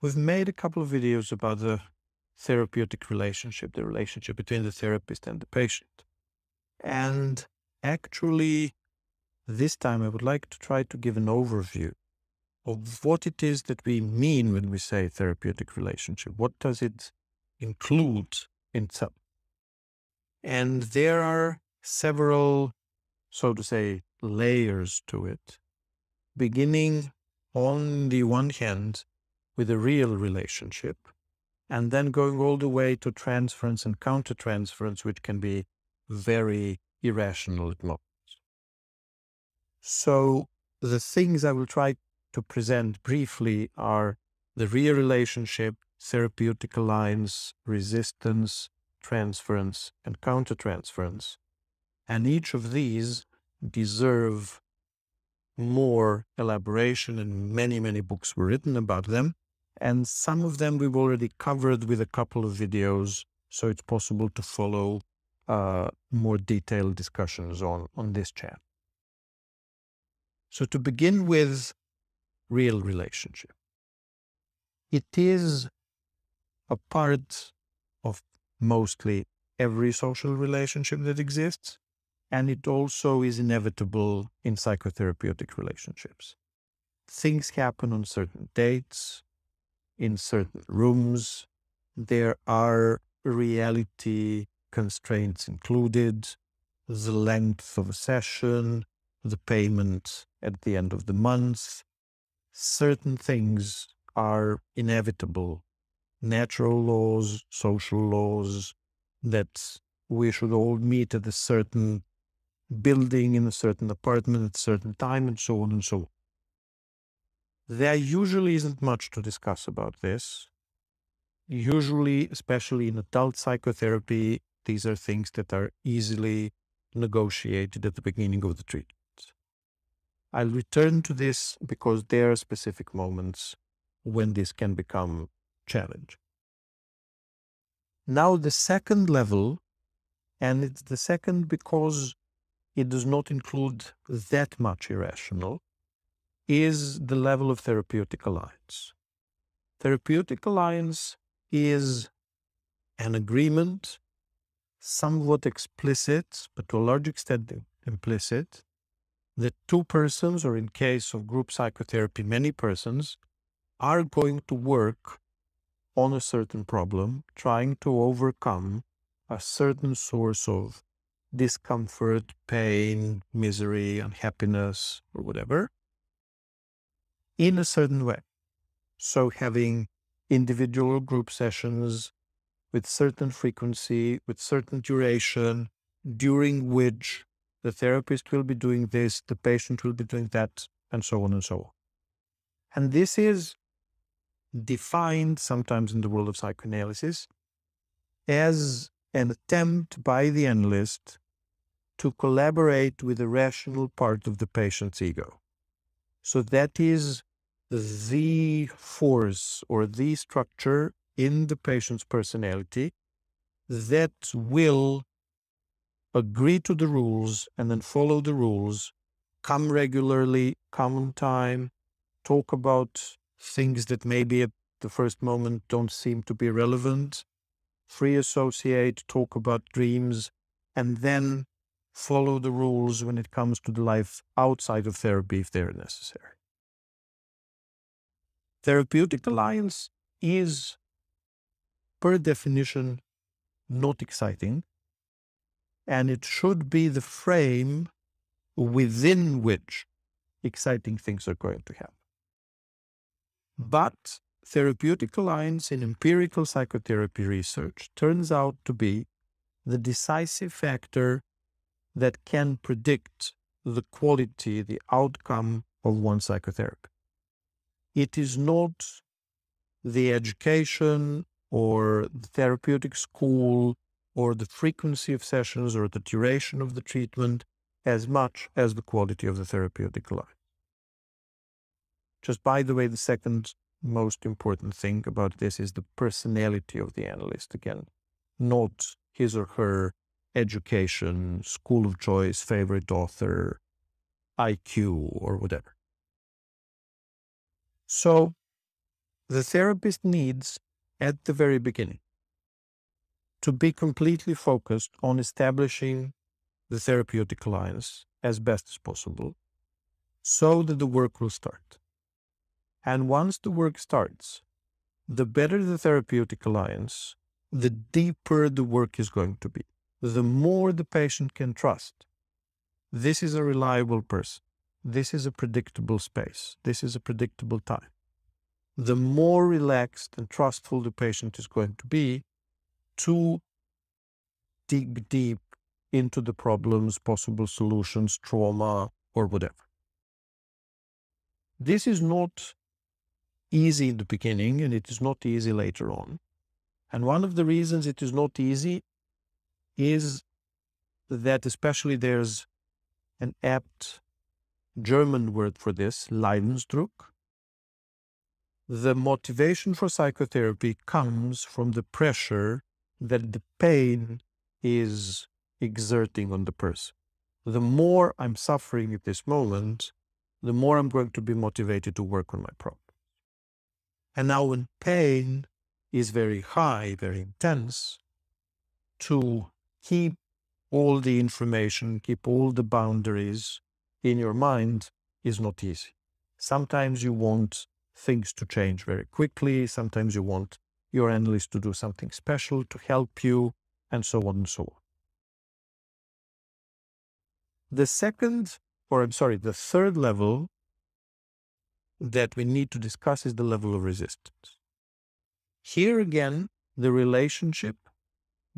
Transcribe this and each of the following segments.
we've made a couple of videos about the therapeutic relationship, the relationship between the therapist and the patient. And actually, this time I would like to try to give an overview of what it is that we mean when we say therapeutic relationship. What does it include in itself? And there are several, so to say, layers to it, beginning on the one hand with a real relationship, and then going all the way to transference and countertransference, which can be very irrational at moments. So the things I will try to present briefly are the real relationship, therapeutic alliance, resistance, transference, and countertransference. And each of these deserve more elaboration and many, many books were written about them. And some of them we've already covered with a couple of videos, so it's possible to follow uh, more detailed discussions on, on this channel. So to begin with real relationship, it is a part of mostly every social relationship that exists. And it also is inevitable in psychotherapeutic relationships. Things happen on certain dates, in certain rooms. There are reality constraints included, the length of a session, the payment at the end of the month. Certain things are inevitable. Natural laws, social laws that we should all meet at a certain building in a certain apartment at a certain time and so on and so on. There usually isn't much to discuss about this. Usually, especially in adult psychotherapy, these are things that are easily negotiated at the beginning of the treatment. I'll return to this because there are specific moments when this can become challenge. Now the second level, and it's the second because it does not include that much irrational, is the level of therapeutic alliance. Therapeutic alliance is an agreement, somewhat explicit, but to a large extent implicit, that two persons, or in case of group psychotherapy, many persons, are going to work on a certain problem, trying to overcome a certain source of discomfort, pain, misery, unhappiness, or whatever, in a certain way. So having individual group sessions with certain frequency, with certain duration, during which the therapist will be doing this, the patient will be doing that, and so on and so on. And this is defined sometimes in the world of psychoanalysis as an attempt by the analyst to collaborate with the rational part of the patient's ego. So that is the force or the structure in the patient's personality that will agree to the rules and then follow the rules, come regularly, come on time, talk about things that maybe at the first moment don't seem to be relevant, free associate, talk about dreams, and then follow the rules when it comes to the life outside of therapy if they're necessary. Therapeutic alliance is, per definition, not exciting, and it should be the frame within which exciting things are going to happen. But therapeutic alliance in empirical psychotherapy research turns out to be the decisive factor that can predict the quality, the outcome of one psychotherapy. It is not the education or the therapeutic school or the frequency of sessions or the duration of the treatment as much as the quality of the therapeutic life. Just by the way, the second most important thing about this is the personality of the analyst again, not his or her education, school of choice, favorite author, IQ, or whatever. So the therapist needs at the very beginning to be completely focused on establishing the therapeutic alliance as best as possible so that the work will start. And once the work starts, the better the therapeutic alliance, the deeper the work is going to be, the more the patient can trust. This is a reliable person. This is a predictable space. This is a predictable time. The more relaxed and trustful the patient is going to be to dig deep into the problems, possible solutions, trauma, or whatever. This is not easy in the beginning and it is not easy later on. And one of the reasons it is not easy is that especially there's an apt German word for this, Leidensdruck, the motivation for psychotherapy comes from the pressure that the pain is exerting on the person. The more I'm suffering at this moment, the more I'm going to be motivated to work on my problem. And now, when pain is very high, very intense, to keep all the information, keep all the boundaries in your mind is not easy. Sometimes you want things to change very quickly. Sometimes you want your analyst to do something special to help you, and so on and so on. The second, or I'm sorry, the third level that we need to discuss is the level of resistance. Here again, the relationship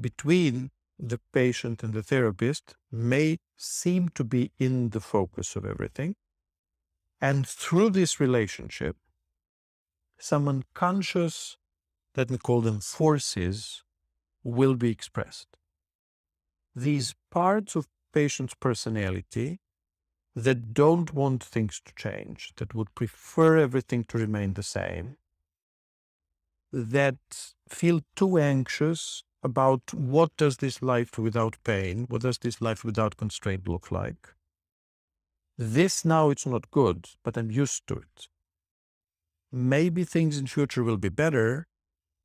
between the patient and the therapist may seem to be in the focus of everything. And through this relationship, some unconscious, let me call them forces, will be expressed. These parts of patient's personality that don't want things to change, that would prefer everything to remain the same, that feel too anxious about what does this life without pain, what does this life without constraint look like. This now it's not good, but I'm used to it. Maybe things in future will be better,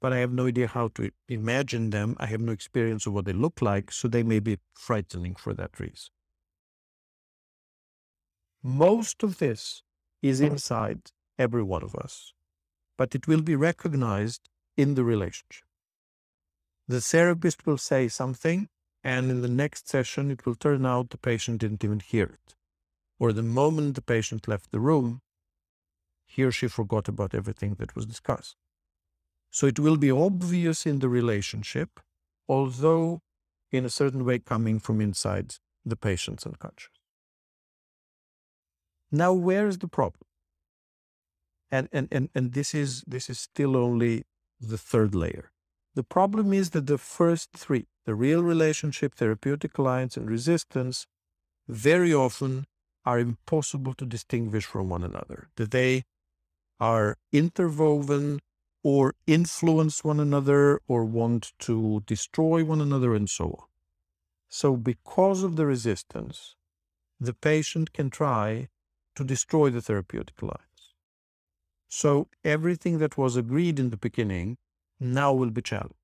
but I have no idea how to imagine them. I have no experience of what they look like, so they may be frightening for that reason. Most of this is inside every one of us, but it will be recognized in the relationship. The therapist will say something, and in the next session, it will turn out the patient didn't even hear it. Or the moment the patient left the room, he or she forgot about everything that was discussed. So it will be obvious in the relationship, although in a certain way coming from inside the patient's unconscious. Now, where is the problem? And, and, and, and this is this is still only the third layer. The problem is that the first three, the real relationship, therapeutic alliance, and resistance, very often are impossible to distinguish from one another. That they are interwoven or influence one another or want to destroy one another and so on. So, because of the resistance, the patient can try to destroy the therapeutic alliance. So, everything that was agreed in the beginning now will be challenged.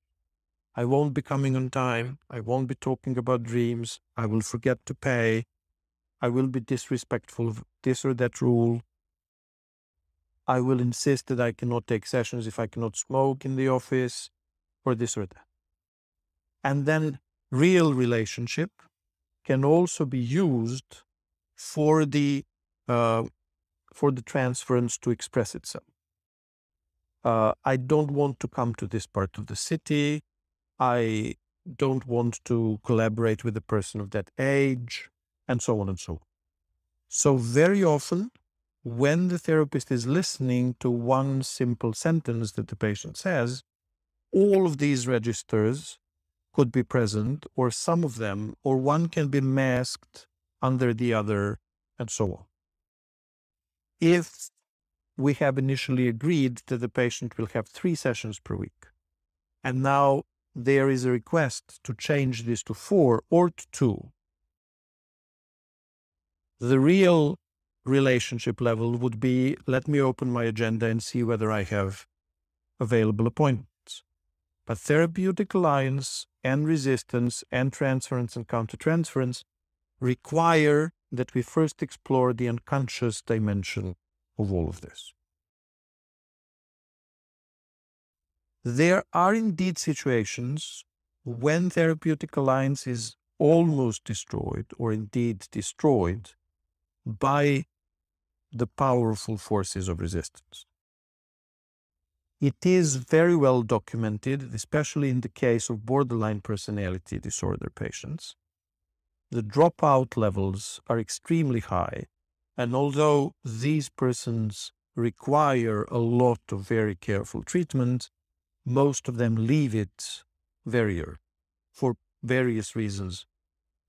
I won't be coming on time. I won't be talking about dreams. I will forget to pay. I will be disrespectful of this or that rule. I will insist that I cannot take sessions if I cannot smoke in the office or this or that. And then real relationship can also be used for the uh, for the transference to express itself uh, I don't want to come to this part of the city. I don't want to collaborate with a person of that age, and so on and so on. So, very often, when the therapist is listening to one simple sentence that the patient says, all of these registers could be present, or some of them, or one can be masked under the other, and so on. If we have initially agreed that the patient will have three sessions per week. And now there is a request to change this to four or to two. The real relationship level would be let me open my agenda and see whether I have available appointments. But therapeutic alliance and resistance and transference and countertransference require that we first explore the unconscious dimension of all of this. There are indeed situations when therapeutic alliance is almost destroyed or indeed destroyed by the powerful forces of resistance. It is very well documented, especially in the case of borderline personality disorder patients. The dropout levels are extremely high, and although these persons require a lot of very careful treatment, most of them leave it very early for various reasons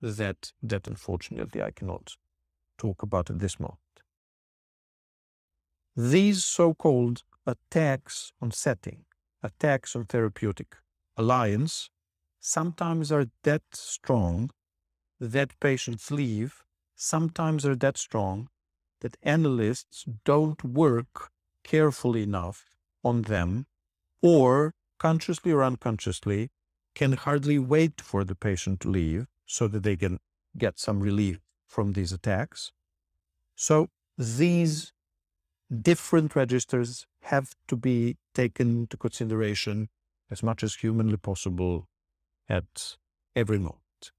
that, that unfortunately I cannot talk about at this moment. These so-called attacks on setting, attacks on therapeutic alliance, sometimes are that strong that patients leave, sometimes are that strong that analysts don't work carefully enough on them or consciously or unconsciously can hardly wait for the patient to leave so that they can get some relief from these attacks. So these different registers have to be taken into consideration as much as humanly possible at every moment.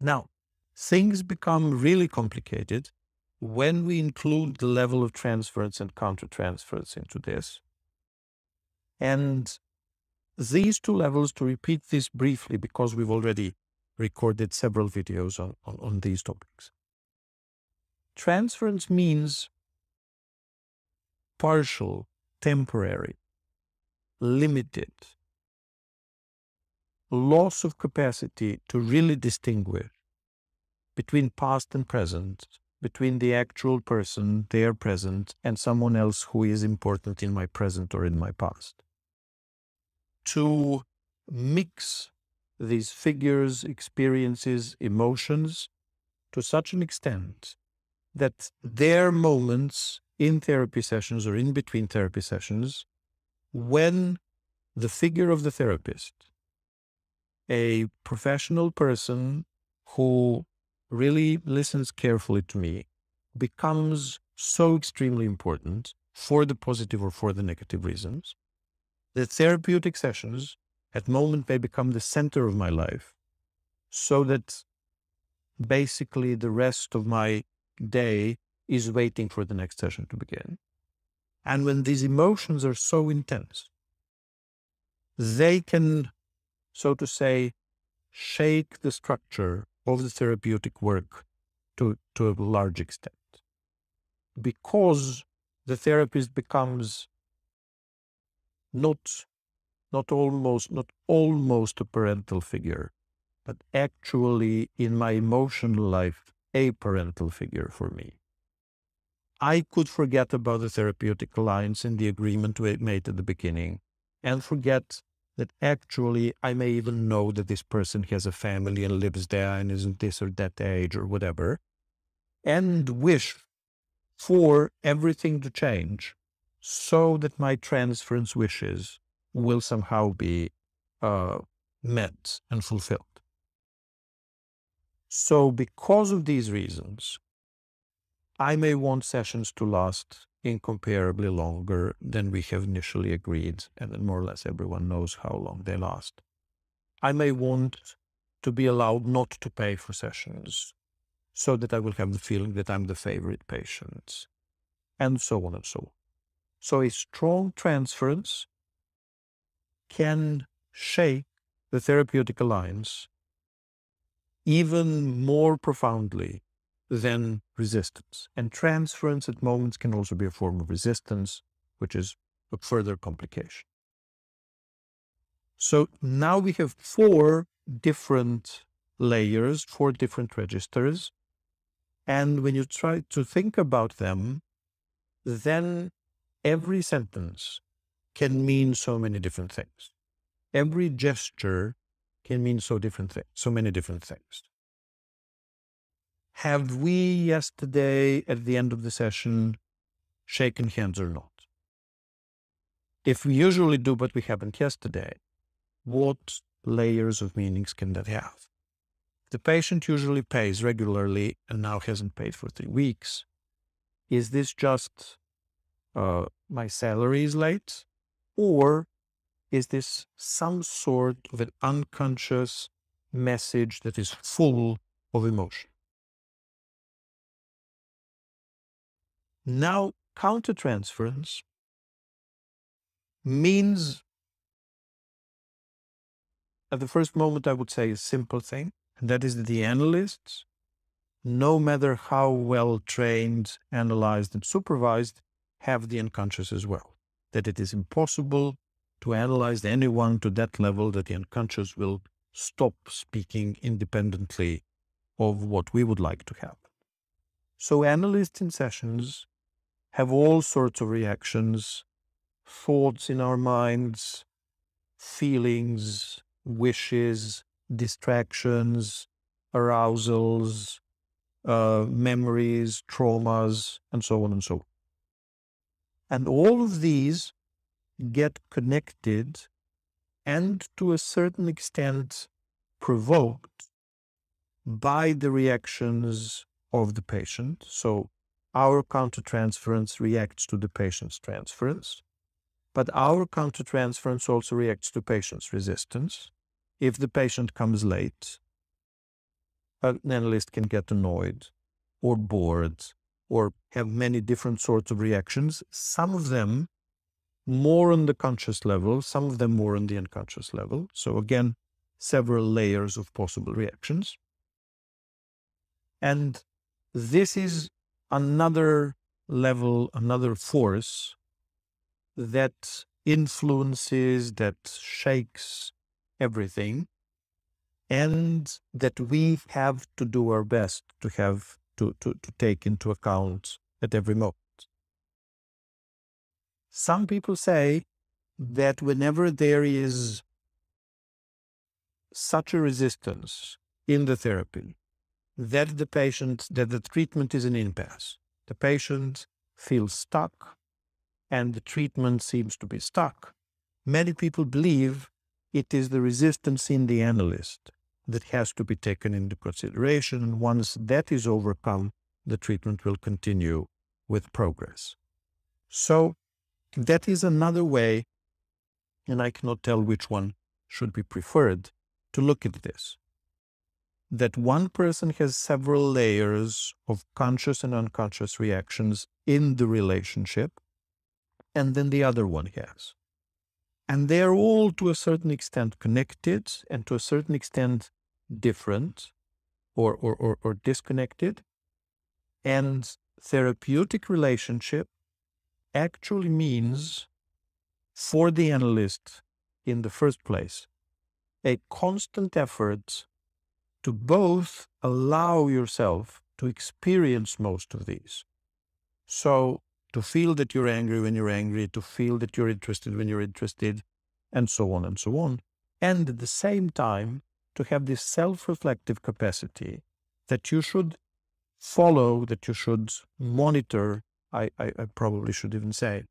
Now, things become really complicated when we include the level of transference and countertransference into this. And these two levels, to repeat this briefly, because we've already recorded several videos on, on, on these topics. Transference means partial, temporary, limited, loss of capacity to really distinguish between past and present, between the actual person, their present, and someone else who is important in my present or in my past to mix these figures, experiences, emotions to such an extent that their moments in therapy sessions or in between therapy sessions when the figure of the therapist, a professional person who really listens carefully to me, becomes so extremely important for the positive or for the negative reasons the therapeutic sessions at moment may become the center of my life so that basically the rest of my day is waiting for the next session to begin. And when these emotions are so intense, they can, so to say, shake the structure of the therapeutic work to, to a large extent. Because the therapist becomes not not almost not almost a parental figure, but actually in my emotional life a parental figure for me. I could forget about the therapeutic alliance and the agreement we made at the beginning and forget that actually I may even know that this person has a family and lives there and isn't this or that age or whatever, and wish for everything to change so that my transference wishes will somehow be uh, met and fulfilled. So, because of these reasons, I may want sessions to last incomparably longer than we have initially agreed, and then more or less everyone knows how long they last. I may want to be allowed not to pay for sessions so that I will have the feeling that I'm the favorite patient, and so on and so on. So a strong transference can shake the therapeutic alliance even more profoundly than resistance. And transference at moments can also be a form of resistance, which is a further complication. So now we have four different layers, four different registers. And when you try to think about them, then every sentence can mean so many different things. Every gesture can mean so different things, so many different things. Have we yesterday at the end of the session shaken hands or not? if we usually do but we haven't yesterday, what layers of meanings can that have? The patient usually pays regularly and now hasn't paid for three weeks. Is this just uh, my salary is late? Or is this some sort of an unconscious message that is full of emotion? Now, countertransference means, at the first moment, I would say a simple thing, and that is that the analysts, no matter how well trained, analyzed, and supervised, have the unconscious as well. That it is impossible to analyze anyone to that level that the unconscious will stop speaking independently of what we would like to have. So analysts in sessions have all sorts of reactions, thoughts in our minds, feelings, wishes, distractions, arousals, uh, memories, traumas, and so on and so on. And all of these get connected and to a certain extent provoked by the reactions of the patient. So our countertransference reacts to the patient's transference, but our countertransference also reacts to patient's resistance. If the patient comes late, an analyst can get annoyed or bored or have many different sorts of reactions, some of them more on the conscious level, some of them more on the unconscious level. So again, several layers of possible reactions. And this is another level, another force that influences, that shakes everything, and that we have to do our best to have to, to, to take into account at every moment. Some people say that whenever there is such a resistance in the therapy, that the patient, that the treatment is an impasse. The patient feels stuck and the treatment seems to be stuck. Many people believe it is the resistance in the analyst that has to be taken into consideration. And once that is overcome, the treatment will continue with progress. So that is another way, and I cannot tell which one should be preferred to look at this. That one person has several layers of conscious and unconscious reactions in the relationship, and then the other one has. And they are all to a certain extent connected and to a certain extent different or, or, or, or disconnected. And therapeutic relationship actually means for the analyst in the first place a constant effort to both allow yourself to experience most of these. So to feel that you're angry when you're angry, to feel that you're interested when you're interested, and so on and so on. And at the same time, to have this self reflective capacity that you should follow, that you should monitor. I, I, I, probably should even say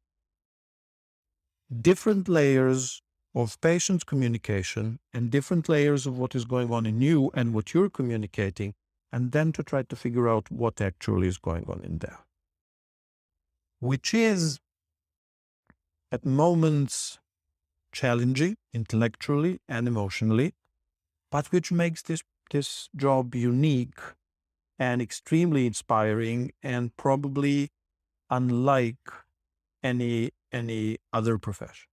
different layers of patient communication and different layers of what is going on in you and what you're communicating, and then to try to figure out what actually is going on in there which is at moments challenging intellectually and emotionally, but which makes this, this job unique and extremely inspiring and probably unlike any any other profession.